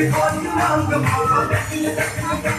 Before you know the mother,